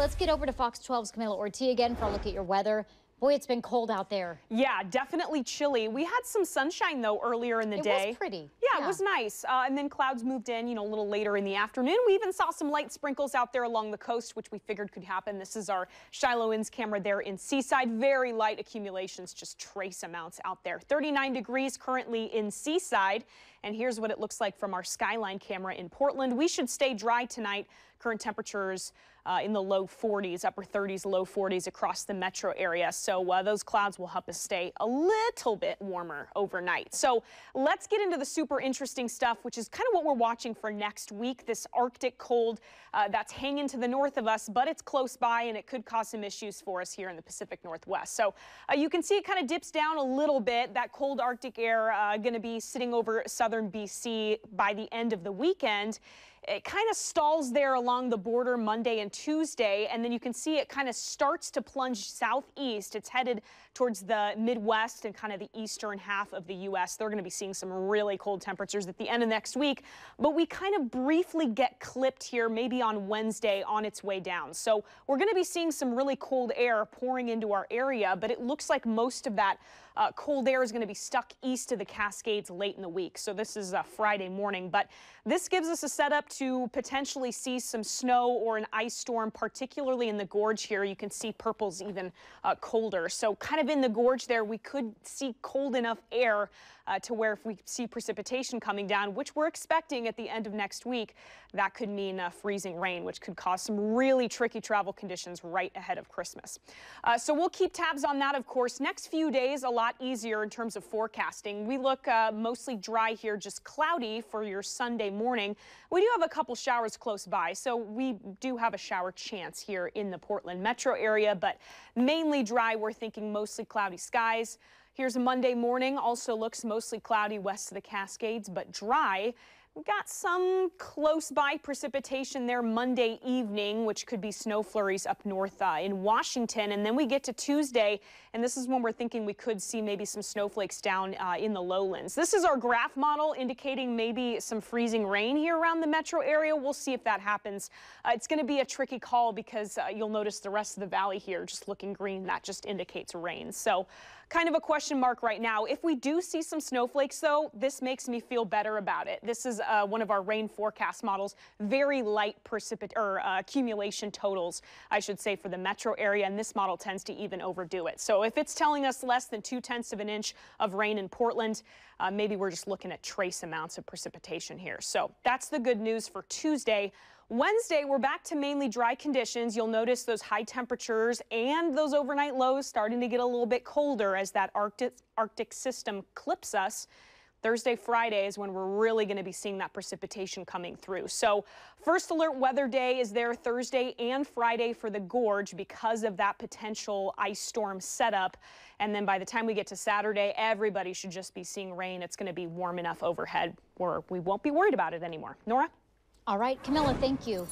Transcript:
Let's get over to Fox 12's Camila Ortiz again for a look at your weather. Boy, it's been cold out there. Yeah, definitely chilly. We had some sunshine, though, earlier in the it day. It was pretty. Yeah, yeah, it was nice. Uh, and then clouds moved in, you know, a little later in the afternoon. We even saw some light sprinkles out there along the coast, which we figured could happen. This is our Shilo Inns camera there in Seaside. Very light accumulations, just trace amounts out there. 39 degrees currently in Seaside. And here's what it looks like from our Skyline camera in Portland. We should stay dry tonight. Current temperatures uh, in the low 40s, upper 30s, low 40s across the metro area. So uh, those clouds will help us stay a little bit warmer overnight. So let's get into the super interesting stuff, which is kind of what we're watching for next week. This Arctic cold uh, that's hanging to the north of us, but it's close by and it could cause some issues for us here in the Pacific Northwest. So uh, you can see it kind of dips down a little bit. That cold Arctic air uh, going to be sitting over southern BC by the end of the weekend. It kind of stalls there along the border Monday and Tuesday, and then you can see it kind of starts to plunge southeast. It's headed towards the Midwest and kind of the eastern half of the U.S. They're going to be seeing some really cold temperatures at the end of next week, but we kind of briefly get clipped here maybe on Wednesday on its way down. So we're going to be seeing some really cold air pouring into our area, but it looks like most of that uh, cold air is going to be stuck east of the Cascades late in the week. So this is a Friday morning, but this gives us a setup to potentially see some snow or an ice storm, particularly in the gorge here. You can see purple's even uh, colder. So kind of in the gorge there, we could see cold enough air uh, to where if we see precipitation coming down, which we're expecting at the end of next week, that could mean uh, freezing rain, which could cause some really tricky travel conditions right ahead of Christmas. Uh, so we'll keep tabs on that, of course. Next few days, a lot easier in terms of forecasting. We look uh, mostly dry here, just cloudy for your Sunday morning. We do have a couple showers close by, so we do have a shower chance here in the Portland metro area, but mainly dry. We're thinking mostly cloudy skies. Here's a Monday morning. Also looks mostly cloudy west of the Cascades, but dry. We've got some close by precipitation there Monday evening, which could be snow flurries up north uh, in Washington. And then we get to Tuesday, and this is when we're thinking we could see maybe some snowflakes down uh, in the lowlands. This is our GRAF model indicating maybe some freezing rain here around the metro area. We'll see if that happens. Uh, it's going to be a tricky call because uh, you'll notice the rest of the valley here just looking green. That just indicates rain. So kind of a question mark right now. If we do see some snowflakes, though, this makes me feel better about it. This is uh, one of our rain forecast models. Very light precipit or uh, accumulation totals, I should say, for the metro area, and this model tends to even overdo it. So if it's telling us less than two tenths of an inch of rain in Portland, uh, maybe we're just looking at trace amounts of precipitation here. So that's the good news for Tuesday. Wednesday, we're back to mainly dry conditions. You'll notice those high temperatures and those overnight lows starting to get a little bit colder as that Arctic, Arctic system clips us. Thursday, Friday is when we're really going to be seeing that precipitation coming through. So first alert weather day is there Thursday and Friday for the gorge because of that potential ice storm setup. And then by the time we get to Saturday, everybody should just be seeing rain. It's going to be warm enough overhead where we won't be worried about it anymore. Nora? All right, Camilla, thank you.